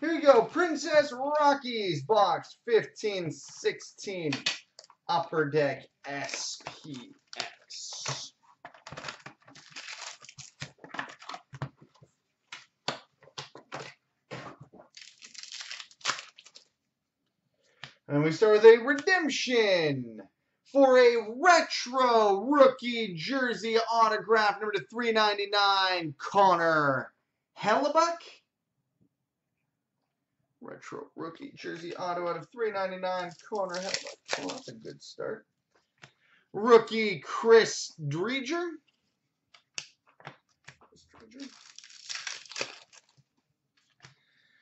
Here you go. Princess Rocky's box 1516 Upper Deck SPX. And we start with a redemption for a retro rookie jersey autograph number to 399 Connor Hellebuyck. Retro rookie jersey auto out of 399 Connor Hellebuyck. Well, that's a good start. Rookie Chris Driedger.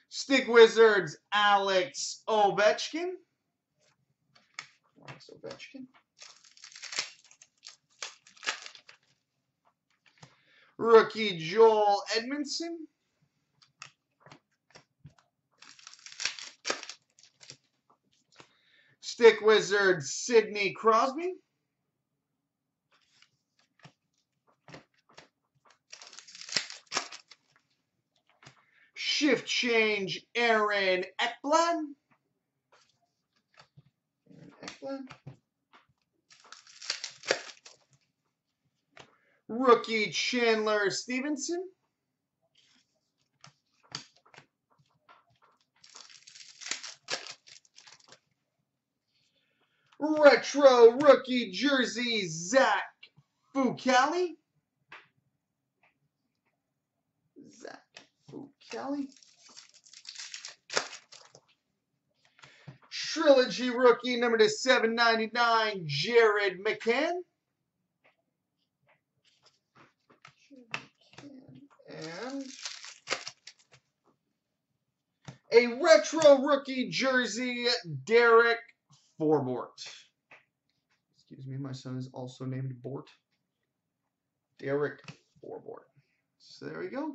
Stick Wizards Alex Ovechkin. Alex Ovechkin. Rookie Joel Edmundson. Stick Wizard Sidney Crosby. Shift change Aaron Ekblad. Rookie Chandler Stephenson. Retro rookie jersey Zach Fucale. Zach Fucale. Trilogy rookie number to 799 Jared McCann. And a retro rookie jersey, Derek Forbort. Excuse me, my son is also named Bort. Derek Forbort. So there we go.